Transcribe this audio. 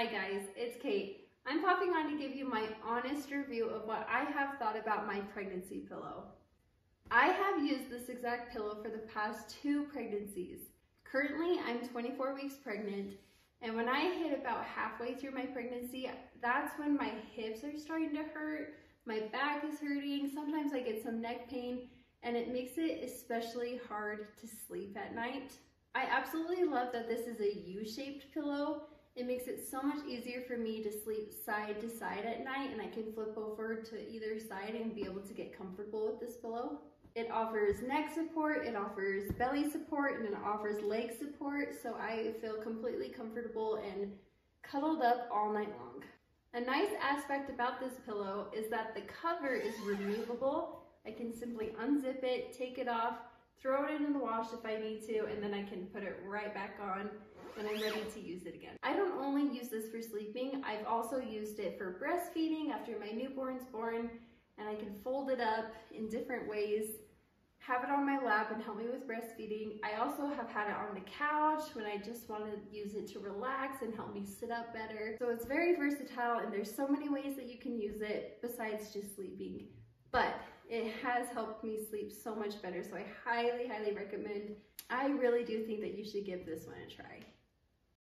Hi guys, it's Kate. I'm popping on to give you my honest review of what I have thought about my pregnancy pillow. I have used this exact pillow for the past two pregnancies. Currently, I'm 24 weeks pregnant, and when I hit about halfway through my pregnancy, that's when my hips are starting to hurt, my back is hurting, sometimes I get some neck pain, and it makes it especially hard to sleep at night. I absolutely love that this is a U-shaped pillow. It makes it so much easier for me to sleep side to side at night and I can flip over to either side and be able to get comfortable with this pillow. It offers neck support, it offers belly support, and it offers leg support, so I feel completely comfortable and cuddled up all night long. A nice aspect about this pillow is that the cover is removable. I can simply unzip it, take it off, throw it in the wash if I need to, and then I can put it right back on when I'm ready to use it again. I don't only use this for sleeping, I've also used it for breastfeeding after my newborn's born, and I can fold it up in different ways, have it on my lap and help me with breastfeeding. I also have had it on the couch when I just want to use it to relax and help me sit up better. So it's very versatile and there's so many ways that you can use it besides just sleeping. But it has helped me sleep so much better, so I highly, highly recommend. I really do think that you should give this one a try.